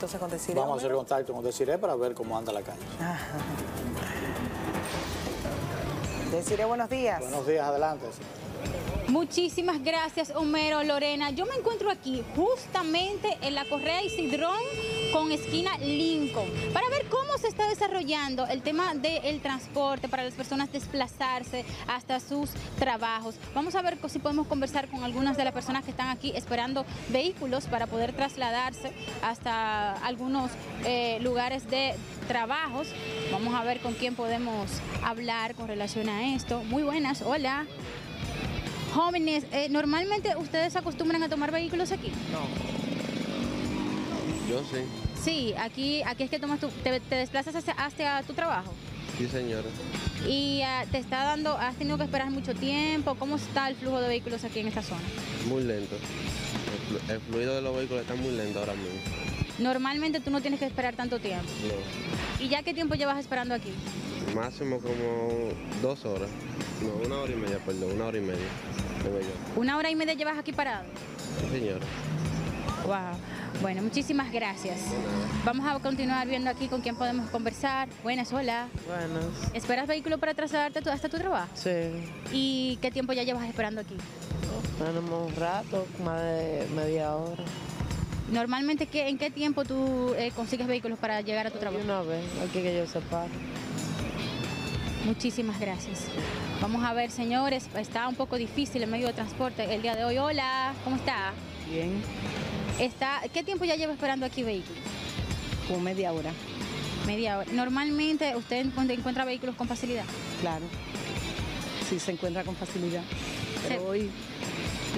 entonces con Desiree. Vamos a hacer contacto con Desiree para ver cómo anda la calle. Desiree, buenos días. Buenos días, adelante. Muchísimas gracias, Homero, Lorena. Yo me encuentro aquí justamente en la Correa Isidrón con esquina Lincoln para ver cómo se está desarrollando el tema del transporte para las personas desplazarse hasta sus trabajos. Vamos a ver si podemos conversar con algunas de las personas que están aquí esperando vehículos para poder trasladarse hasta algunos eh, lugares de trabajos. Vamos a ver con quién podemos hablar con relación a esto. Muy buenas, hola. Jóvenes, eh, ¿normalmente ustedes acostumbran a tomar vehículos aquí? No. Yo sí. Sí, aquí, aquí es que tomas tu, te, desplazas hacia, tu trabajo. Sí, señora. ¿Y ah, te está dando, has tenido que esperar mucho tiempo? ¿Cómo está el flujo de vehículos aquí en esta zona? Muy lento. El, fluido de los vehículos está muy lento ahora mismo. Normalmente tú no tienes que esperar tanto tiempo. No. ¿Y ya qué tiempo llevas esperando aquí? Máximo como dos horas. No, una hora y media, perdón, una hora y media. ¿Una hora y media llevas aquí parado? Sí, señor. Wow. Bueno, muchísimas gracias. Vamos a continuar viendo aquí con quién podemos conversar. Buenas, hola. Buenas. ¿Esperas vehículo para trasladarte hasta tu trabajo? Sí. ¿Y qué tiempo ya llevas esperando aquí? Tenemos un rato, más de media hora. Normalmente, ¿en qué tiempo tú eh, consigues vehículos para llegar a tu trabajo? Una vez, aquí que yo sepa. Muchísimas gracias. Vamos a ver, señores, está un poco difícil el medio de transporte el día de hoy. Hola, ¿cómo está? Bien. Está, ¿Qué tiempo ya lleva esperando aquí vehículos? Como media hora. Media hora. ¿Normalmente usted encuentra vehículos con facilidad? Claro. Sí, se encuentra con facilidad. Pero hoy,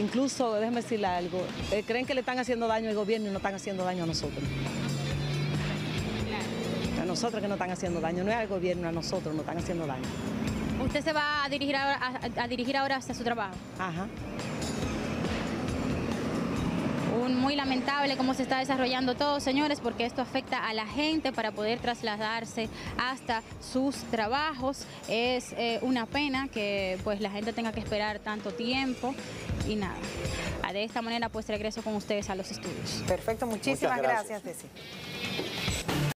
incluso, déjeme decirle algo, eh, creen que le están haciendo daño al gobierno y no están haciendo daño a nosotros nosotros que nos están haciendo daño, no es al gobierno, a nosotros nos están haciendo daño. ¿Usted se va a dirigir ahora, a, dirigir ahora hacia su trabajo? Ajá. Un muy lamentable cómo se está desarrollando todo, señores, porque esto afecta a la gente para poder trasladarse hasta sus trabajos. Es eh, una pena que pues la gente tenga que esperar tanto tiempo y nada. De esta manera pues regreso con ustedes a los estudios. Perfecto, muchísimas gracias, gracias